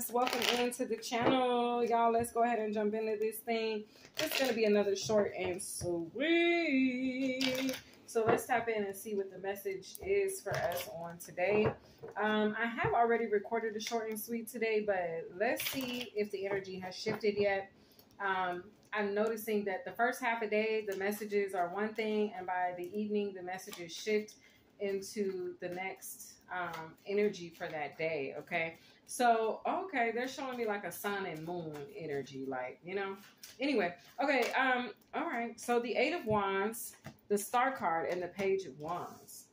to the channel. Y'all, let's go ahead and jump into this thing. It's to be another short and sweet. So let's tap in and see what the message is for us on today. Um, I have already recorded a short and sweet today, but let's see if the energy has shifted yet. Um, I'm noticing that the first half a day, the messages are one thing, and by the evening, the messages shift into the next um, energy for that day. Okay. So, okay, they're showing me like a sun and moon energy, like, you know. Anyway, okay, um, all right. So the Eight of Wands, the Star card, and the Page of Wands.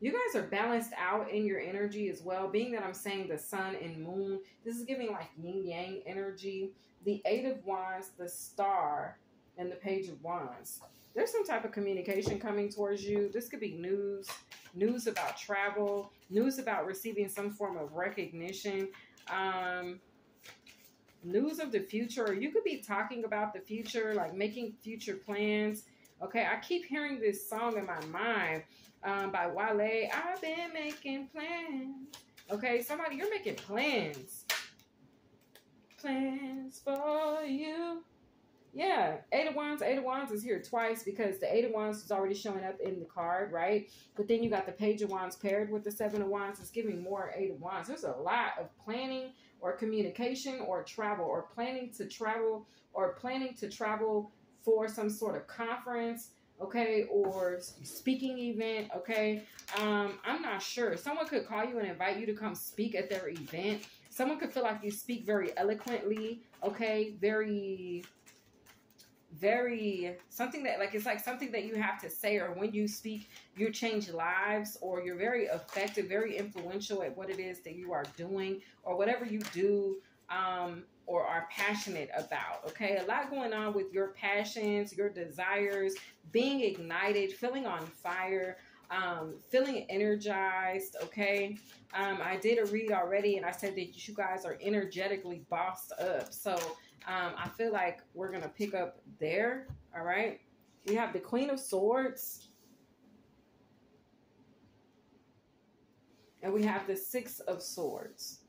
You guys are balanced out in your energy as well. Being that I'm saying the sun and moon, this is giving like yin yang energy. The Eight of Wands, the Star, and the Page of Wands. There's some type of communication coming towards you. This could be news news about travel, news about receiving some form of recognition, um, news of the future. You could be talking about the future, like making future plans. Okay, I keep hearing this song in my mind um, by Wale. I've been making plans. Okay, somebody, you're making plans. Yeah, Eight of Wands. Eight of Wands is here twice because the Eight of Wands is already showing up in the card, right? But then you got the Page of Wands paired with the Seven of Wands. It's giving more Eight of Wands. There's a lot of planning or communication or travel or planning to travel or planning to travel for some sort of conference, okay, or speaking event, okay. Um, I'm not sure. Someone could call you and invite you to come speak at their event. Someone could feel like you speak very eloquently, okay, very very something that like it's like something that you have to say or when you speak you change lives or you're very effective very influential at what it is that you are doing or whatever you do um or are passionate about okay a lot going on with your passions your desires being ignited feeling on fire um, feeling energized. Okay. Um, I did a read already and I said that you guys are energetically bossed up. So um, I feel like we're going to pick up there. All right. We have the Queen of Swords. And we have the Six of Swords.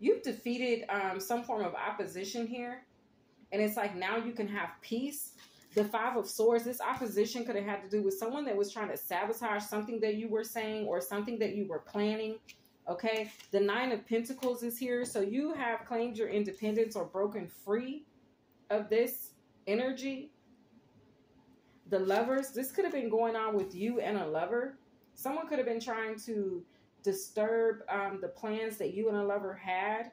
You've defeated um, some form of opposition here. And it's like now you can have peace. The Five of Swords, this opposition could have had to do with someone that was trying to sabotage something that you were saying or something that you were planning. Okay, the Nine of Pentacles is here. So you have claimed your independence or broken free of this energy. The lovers, this could have been going on with you and a lover. Someone could have been trying to disturb um, the plans that you and a lover had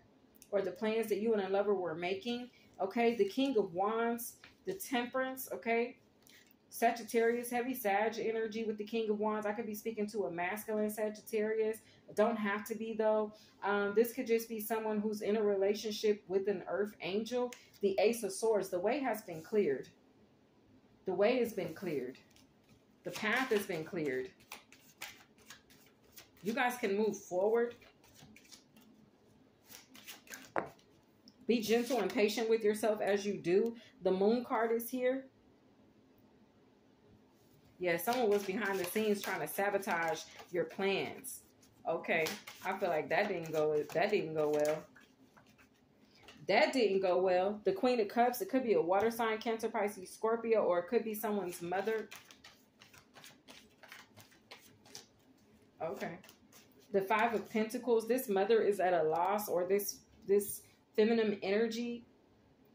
or the plans that you and a lover were making. Okay, the King of Wands, the Temperance, okay, Sagittarius, heavy Sag energy with the King of Wands. I could be speaking to a masculine Sagittarius. Don't have to be though. Um, this could just be someone who's in a relationship with an earth angel. The Ace of Swords. The way has been cleared. The way has been cleared. The path has been cleared. You guys can move forward. Be gentle and patient with yourself as you do. The moon card is here. Yeah, someone was behind the scenes trying to sabotage your plans. Okay, I feel like that didn't go. That didn't go well. That didn't go well. The Queen of Cups. It could be a water sign, Cancer, Pisces, Scorpio, or it could be someone's mother. Okay. The Five of Pentacles. This mother is at a loss, or this this feminine energy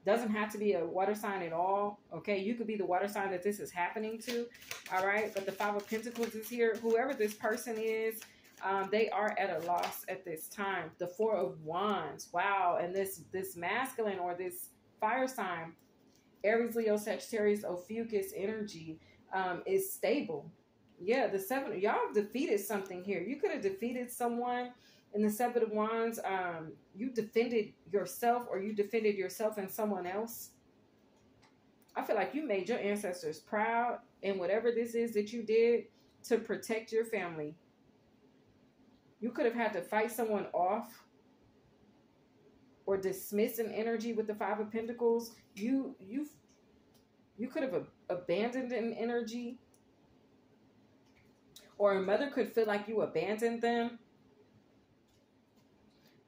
doesn't have to be a water sign at all. Okay, you could be the water sign that this is happening to. All right, but the Five of Pentacles is here. Whoever this person is, um, they are at a loss at this time. The Four of Wands. Wow, and this this masculine or this fire sign, Aries, Leo, Sagittarius, Ophiuchus energy um, is stable. Yeah, the seven. Y'all defeated something here. You could have defeated someone in the Seven of Wands, um, you defended yourself or you defended yourself and someone else. I feel like you made your ancestors proud in whatever this is that you did to protect your family. You could have had to fight someone off or dismiss an energy with the Five of Pentacles. You you you could have abandoned an energy or a mother could feel like you abandoned them.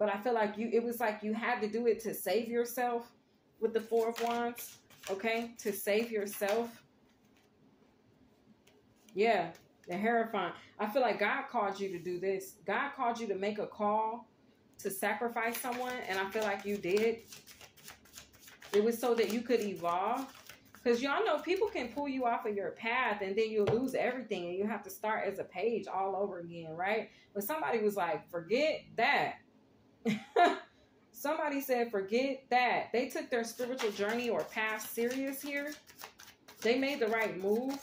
But I feel like you, it was like you had to do it to save yourself with the Four of Wands, okay? To save yourself. Yeah, the Hierophant. I feel like God called you to do this. God called you to make a call to sacrifice someone, and I feel like you did. It was so that you could evolve. Because y'all know people can pull you off of your path and then you'll lose everything and you have to start as a page all over again, right? But somebody was like, forget that. somebody said, forget that. They took their spiritual journey or path serious here. They made the right move.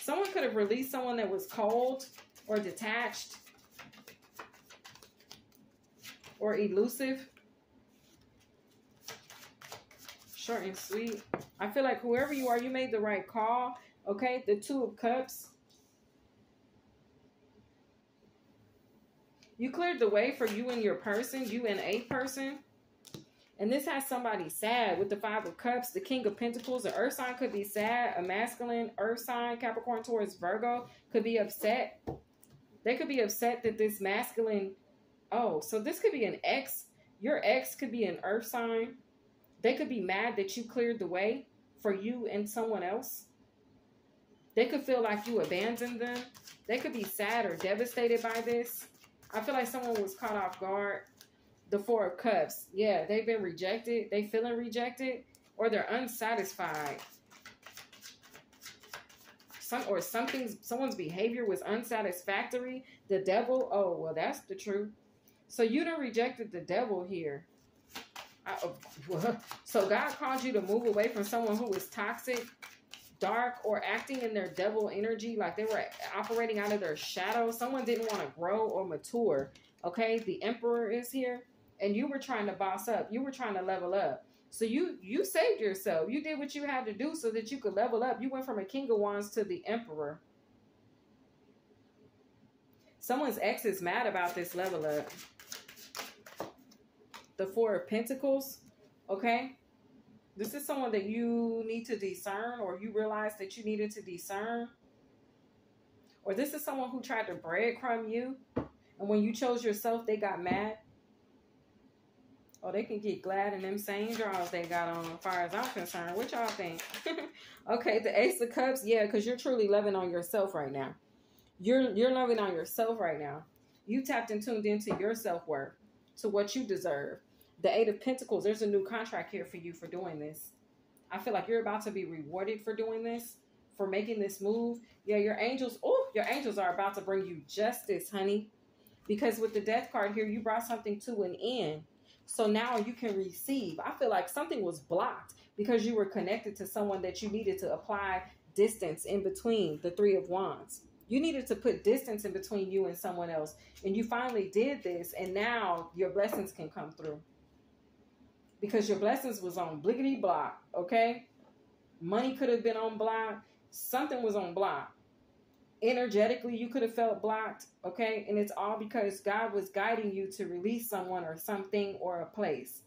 Someone could have released someone that was cold or detached or elusive. Short and sweet. I feel like whoever you are, you made the right call. Okay, the Two of Cups. You cleared the way for you and your person, you and a person. And this has somebody sad with the Five of Cups, the King of Pentacles. The Earth sign could be sad. A masculine Earth sign, Capricorn, Taurus, Virgo, could be upset. They could be upset that this masculine Oh, so this could be an ex. Your ex could be an earth sign. They could be mad that you cleared the way for you and someone else. They could feel like you abandoned them. They could be sad or devastated by this. I feel like someone was caught off guard. The Four of Cups. Yeah, they've been rejected. They feeling rejected or they're unsatisfied. Some or something someone's behavior was unsatisfactory. The devil, oh well that's the truth. So you done rejected the devil here. I, uh, oh, so God called you to move away from someone who is toxic, dark, or acting in their devil energy, like they were operating out of their shadow. Someone didn't want to grow or mature. Okay, the emperor is here, and you were trying to boss up. You were trying to level up. So you you saved yourself. You did what you had to do so that you could level up. You went from a king of wands to the emperor. Someone's ex is mad about this level up the Four of Pentacles, okay? This is someone that you need to discern or you realize that you needed to discern. Or this is someone who tried to breadcrumb you. And when you chose yourself, they got mad. Or they can get glad in them same drawers they got on, as far as I'm concerned. What y'all think? okay, the Ace of Cups. Yeah, because you're truly loving on yourself right now. You're you're loving on yourself right now. You tapped and tuned into your self-worth, to what you deserve. The Eight of Pentacles, there's a new contract here for you for doing this. I feel like you're about to be rewarded for doing this, for making this move. Yeah, your angels, oh, your angels are about to bring you justice, honey. Because with the death card here, you brought something to an end. So now you can receive. I feel like something was blocked because you were connected to someone that you needed to apply distance in between the Three of Wands. You needed to put distance in between you and someone else. And you finally did this, and now your blessings can come through because your blessings was on bliggity block, okay? Money could have been on block. Something was on block. Energetically, you could have felt blocked, okay? And it's all because God was guiding you to release someone or something or a place.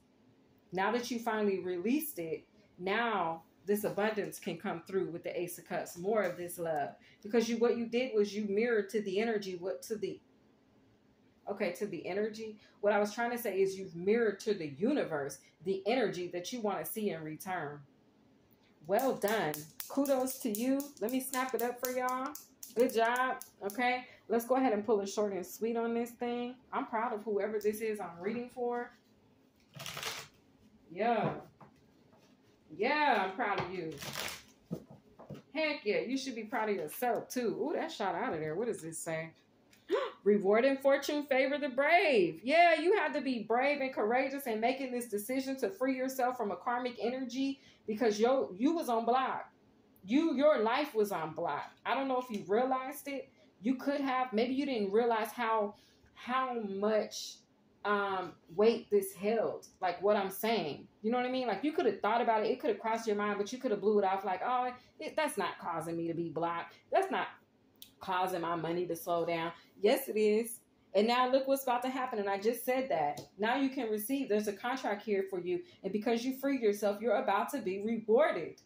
Now that you finally released it, now this abundance can come through with the Ace of Cups. More of this love, because you what you did was you mirrored to the energy, what to the okay, to the energy. What I was trying to say is you've mirrored to the universe the energy that you want to see in return. Well done. Kudos to you. Let me snap it up for y'all. Good job. Okay, let's go ahead and pull a short and sweet on this thing. I'm proud of whoever this is I'm reading for. Yeah. Yeah, I'm proud of you. Heck yeah, you should be proud of yourself too. Ooh, that shot out of there. What does this say? Reward and fortune favor the brave. Yeah, you have to be brave and courageous in making this decision to free yourself from a karmic energy because yo you was on block. You your life was on block. I don't know if you realized it. You could have maybe you didn't realize how how much um weight this held like what i'm saying you know what i mean like you could have thought about it it could have crossed your mind but you could have blew it off like oh it, that's not causing me to be blocked that's not causing my money to slow down. Yes, it is. And now look what's about to happen. And I just said that. Now you can receive. There's a contract here for you. And because you free yourself, you're about to be rewarded.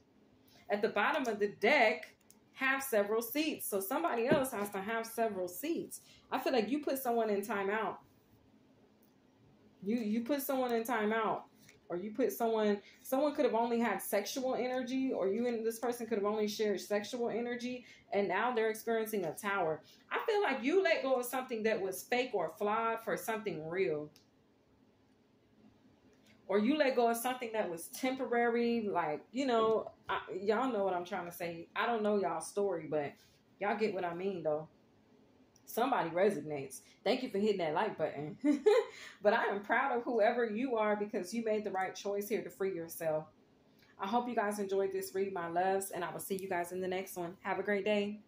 At the bottom of the deck, have several seats. So somebody else has to have several seats. I feel like you put someone in timeout. You you put someone in timeout or you put someone someone could have only had sexual energy or you and this person could have only shared sexual energy and now they're experiencing a tower. I feel like you let go of something that was fake or flawed for something real. Or you let go of something that was temporary like you know I, y'all know what i'm trying to say. I don't know y'all story but y'all get what i mean though somebody resonates. Thank you for hitting that like button. but I am proud of whoever you are because you made the right choice here to free yourself. I hope you guys enjoyed this read, my loves, and I will see you guys in the next one. Have a great day.